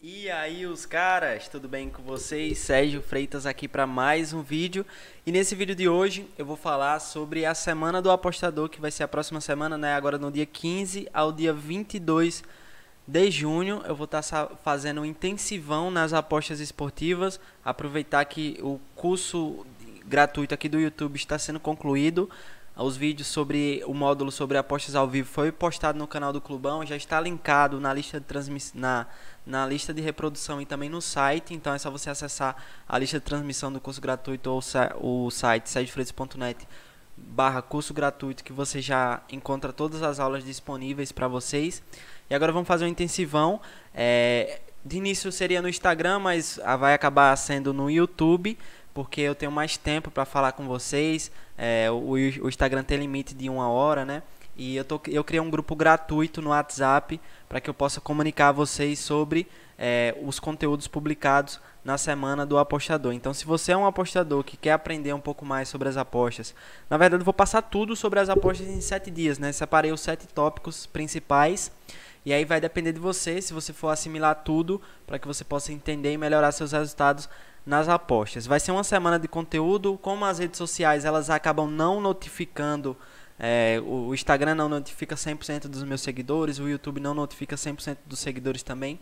E aí os caras, tudo bem com vocês? Sérgio Freitas aqui para mais um vídeo. E nesse vídeo de hoje eu vou falar sobre a semana do apostador, que vai ser a próxima semana, né? Agora no dia 15 ao dia 22 de junho, eu vou estar tá fazendo um intensivão nas apostas esportivas. Aproveitar que o curso gratuito aqui do YouTube está sendo concluído. Os vídeos sobre o módulo sobre apostas ao vivo foi postado no canal do Clubão, já está linkado na lista de transmissão na, na lista de reprodução e também no site, então é só você acessar a lista de transmissão do curso gratuito ou o site sedefreitas.net barra curso gratuito que você já encontra todas as aulas disponíveis para vocês. E agora vamos fazer um intensivão. É, de início seria no Instagram, mas vai acabar sendo no YouTube porque eu tenho mais tempo para falar com vocês. É, o, o, Instagram tem limite de uma hora, né? E eu, tô, eu criei um grupo gratuito no WhatsApp para que eu possa comunicar a vocês sobre é, os conteúdos publicados na semana do apostador. Então, se você é um apostador que quer aprender um pouco mais sobre as apostas, na verdade, eu vou passar tudo sobre as apostas em sete dias, né? Separei os sete tópicos principais. E aí vai depender de você, se você for assimilar tudo, para que você possa entender e melhorar seus resultados nas apostas. Vai ser uma semana de conteúdo, como as redes sociais elas acabam não notificando, é, o Instagram não notifica 100% dos meus seguidores, o YouTube não notifica 100% dos seguidores também.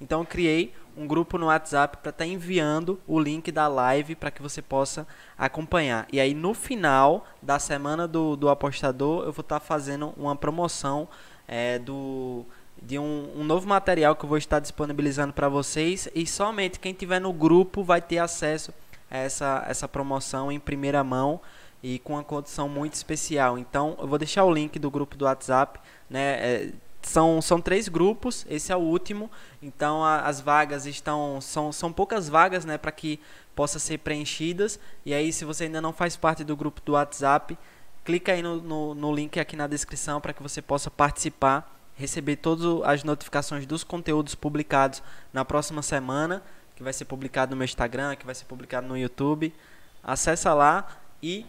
Então eu criei um grupo no WhatsApp para estar tá enviando o link da live para que você possa acompanhar. E aí no final da semana do, do apostador eu vou estar tá fazendo uma promoção é, do de um, um, novo material que eu vou estar disponibilizando para vocês e somente quem tiver no grupo vai ter acesso a essa, essa promoção em primeira mão e com uma condição muito especial. Então eu vou deixar o link do grupo do WhatsApp, né? É, são, são três grupos, esse é o último, então a, as vagas estão. São, são poucas vagas né, para que possa ser preenchidas. E aí, se você ainda não faz parte do grupo do WhatsApp, clica aí no, no, no link aqui na descrição para que você possa participar receber todas as notificações dos conteúdos publicados na próxima semana, que vai ser publicado no meu Instagram, que vai ser publicado no YouTube. Acessa lá e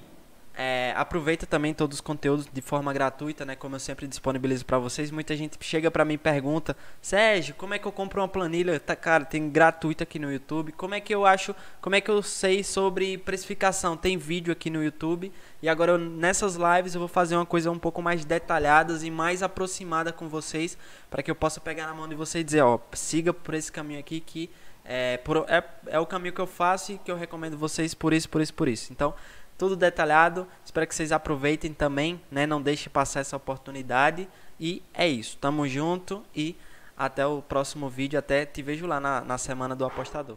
é, aproveita também todos os conteúdos de forma gratuita, né? Como eu sempre disponibilizo para vocês. Muita gente chega para mim e pergunta: Sérgio, como é que eu compro uma planilha? Tá, cara, tem gratuita aqui no YouTube. Como é que eu acho? Como é que eu sei sobre precificação? Tem vídeo aqui no YouTube. E agora eu, nessas lives eu vou fazer uma coisa um pouco mais detalhadas e mais aproximada com vocês, para que eu possa pegar na mão de vocês e dizer: ó, siga por esse caminho aqui que é, por, é, é o caminho que eu faço e que eu recomendo vocês por isso, por isso, por isso. Então tudo detalhado. Espero que vocês aproveitem também, né? Não deixe passar essa oportunidade. E é isso. Tamo junto e até o próximo vídeo. Até te vejo lá na, na semana do apostador.